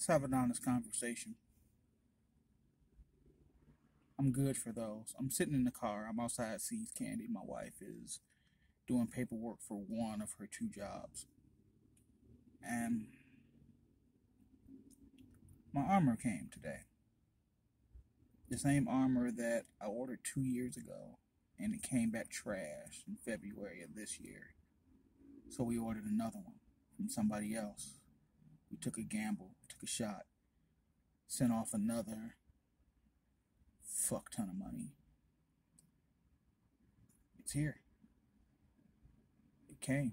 Let's have an honest conversation. I'm good for those. I'm sitting in the car. I'm outside See's Candy. My wife is doing paperwork for one of her two jobs. And my armor came today. The same armor that I ordered two years ago, and it came back trash in February of this year. So we ordered another one from somebody else. We took a gamble, a shot, sent off another fuck ton of money. It's here. It came.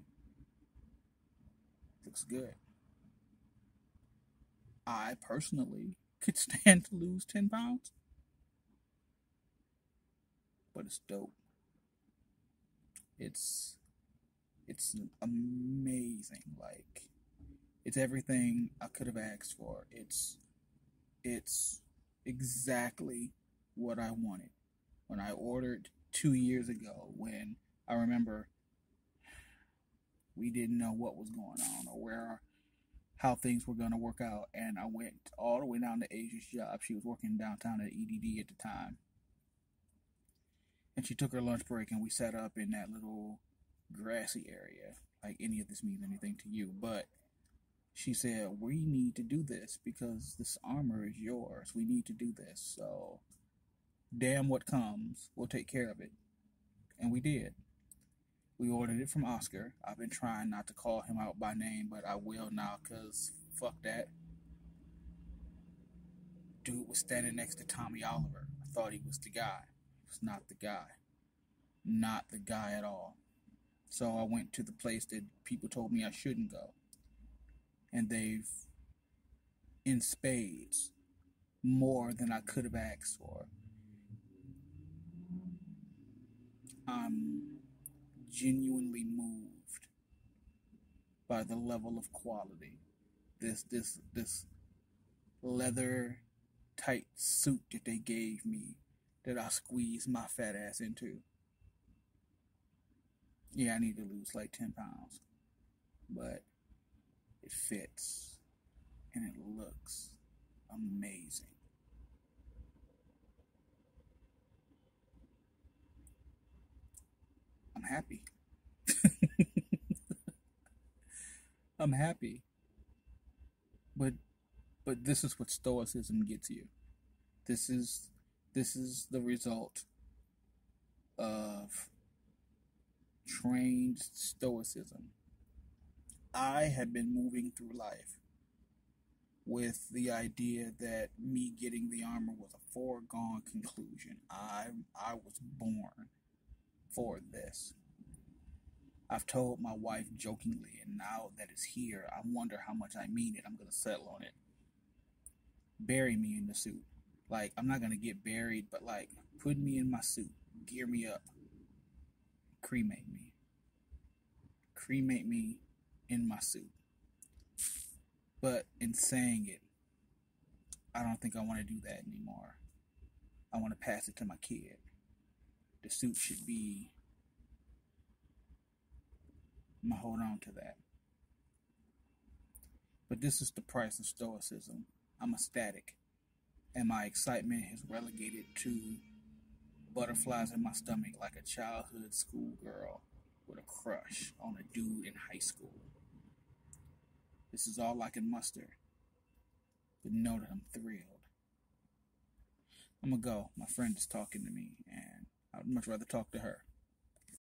Looks good. I personally could stand to lose 10 pounds. But it's dope. It's it's amazing. Like it's everything I could have asked for. It's it's exactly what I wanted. When I ordered two years ago, when I remember we didn't know what was going on or where how things were going to work out. And I went all the way down to Asia's job. She was working downtown at EDD at the time. And she took her lunch break, and we sat up in that little grassy area. Like any of this means anything to you, but she said, We need to do this because this armor is yours. We need to do this. So, damn what comes, we'll take care of it. And we did. We ordered it from Oscar. I've been trying not to call him out by name, but I will now because fuck that. Dude was standing next to Tommy Oliver. I thought he was the guy. He was not the guy. Not the guy at all. So I went to the place that people told me I shouldn't go. And they've, in spades, more than I could have asked for. I'm genuinely moved by the level of quality. This this this leather tight suit that they gave me that I squeezed my fat ass into. Yeah, I need to lose like 10 pounds. But it fits and it looks amazing. I'm happy. I'm happy. But but this is what stoicism gets you. This is this is the result of trained stoicism. I had been moving through life with the idea that me getting the armor was a foregone conclusion. I I was born for this. I've told my wife jokingly, and now that it's here, I wonder how much I mean it. I'm going to settle on it. Bury me in the suit. Like, I'm not going to get buried, but like, put me in my suit, gear me up, cremate me. Cremate me in my suit. But in saying it, I don't think I want to do that anymore. I want to pass it to my kid the suit should be. I'm gonna hold on to that. But this is the price of stoicism. I'm ecstatic, and my excitement is relegated to butterflies in my stomach like a childhood schoolgirl with a crush on a dude in high school. This is all I can muster, but know that I'm thrilled. I'm gonna go. My friend is talking to me, and I'd much rather talk to her.